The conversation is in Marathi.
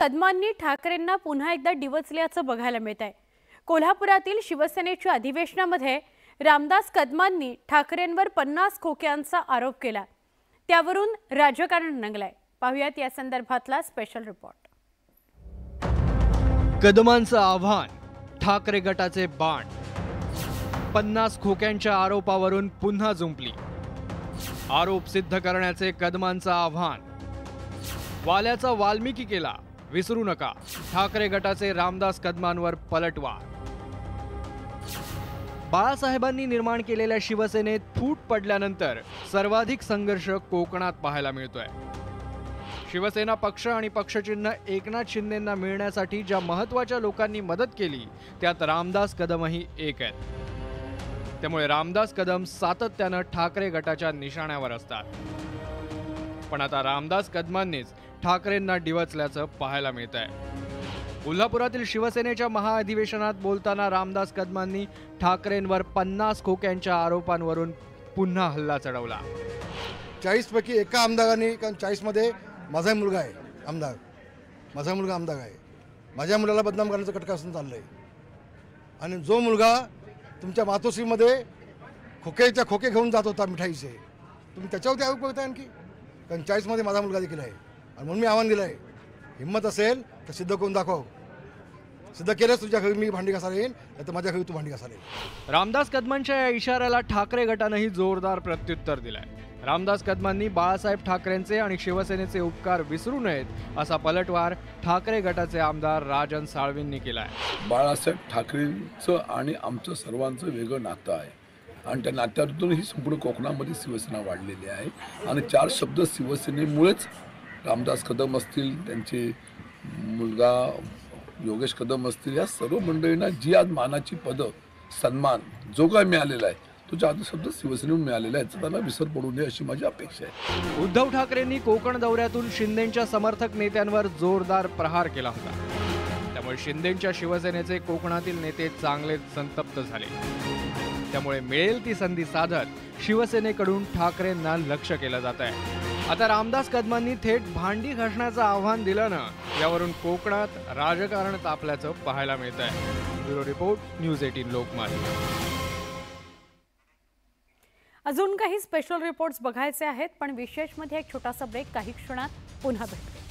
कदमांनी ठाकरेंना पुन्हा एकदा डिवचल्याचं बघायला मिळत आहे कोल्हापुरातील शिवसेनेच्या अधिवेशनामध्ये रामदास कदमांनी ठाकरेंवर पन्नास खोक्यांचा आरोप केला. त्यावरून राजकारण रंगलंय पाहुयात या संदर्भातला स्पेशल रिपोर्ट कदमांचं आव्हान ठाकरे गटाचे बाण. पन्नास खोक्यांच्या आरोपावरून पुन्हा जुंपली. आरोप सिद्ध करण्याचे कदमांचं आव्हान. वाल्याचा वाल्मिकी केला. विसरू नका. ठाकरे गटाचे रामदास कदमांवर पलटवार. बाळासाहेबांनी निर्माण केलेल्या शिवसेनेत फूट पडल्यानंतर सर्वाधिक संघर्ष कोकणात पाहायला मिळतोय. शिवसेना पक्ष आणि पक्षचिन्ह एकनाथ शिंदेंना मिळण्यासाठी ज्या महत्त्वाच्या लोकांनी मदत केली त्यात रामदास कदमही एक आहेत. त्यामुळे रामदास कदम सातत्यानं ठाकरे गटाच्या निशाण्यावर असतात. पण आता रामदास कदमांनीच ठाकरेंना डिवचल्याचं पाहायला मिळत आहे कोल्हापुरातील शिवसेनेच्या महाअधिवेशनात बोलताना रामदास कदमांनी ठाकरेंवर पन्नास खोक्यांच्या आरोपांवरून पुन्हा हल्ला चढवला. चाळीसपैकी एका आमदारांनी कारण चाळीसमध्ये माझा मुलगा आहे आमदार. माझा मुलगा आमदार आहे. माझ्या मुलाला बदनाम करण्याचं कटकासून चाललं आहे आणि जो मुलगा तुमच्या मातोश्रीमध्ये खोकेच्या खोके घेऊन जात होता मिठाईचे तुम्ही त्याच्यावरती आरोप करताय आणखी? कारण चाळीसमध्ये माझा मुलगा देखील आहे. आणि म्हणून मी आव्हान दिलं आहे हिंमत असेल तर सिद्ध करून दाखव. सिद्ध केलंच तुझ्या घरी मी भांडी घासायला येईल नाही तर माझ्या घरी तू भांडी घासायला येईल. रामदास कदमांच्या या इशाऱ्याला ठाकरे गटानंही जोरदार प्रत्युत्तर दिलंय. रामदास कदमांनी बाळासाहेब ठाकरेंचे आणि शिवसेनेचे उपकार विसरू नयेत असा पलटवार ठाकरे गटाचे आमदार राजन साळवींनी केलाय. बाळासाहेब ठाकरेंचं आणि आमचं सर्वांचं वेगळं नातं आहे. आणि त्या नात्यातून ही संपूर्ण कोकणामध्ये शिवसेना वाढलेली आहे. आणि चार शब्द शिवसेनेमुळेच रामदास कदम असतील त्यांचे मुलगा योगेश कदम असतील या सर्व मंडळींना जी आज मानाची पदं सन्मान जो काय मिळालेला आहे तो चार शब्द शिवसेनेहून मिळालेला आहे त्यांना विसर पडू नये अशी माझी अपेक्षा आहे. उद्धव ठाकरेंनी कोकण दौऱ्यातून शिंदेच्या समर्थक नेत्यांवर जोरदार प्रहार केला होता. त्यामुळे शिंदेच्या शिवसेनेचे कोकणातील नेते चांगले संतप्त झाले. त्यामुळे मिळेल ती संधी साधत शिवसेनेकडून ठाकरेंना लक्ष केलं जात आहे आता रामदास कदमांनी थेट भांडी घासण्याचं आव्हान दिल्यानं यावरून कोकणात राजकारण तापल्याचं पाहायला मिळत आहे bureau report news eighteen Lokmat अजून काही स्पेशल रिपोर्ट्स बघायचे आहेत पण विशेषमध्ये एक छोटासा ब्रेक काही क्षणात पुन्हा भेटतो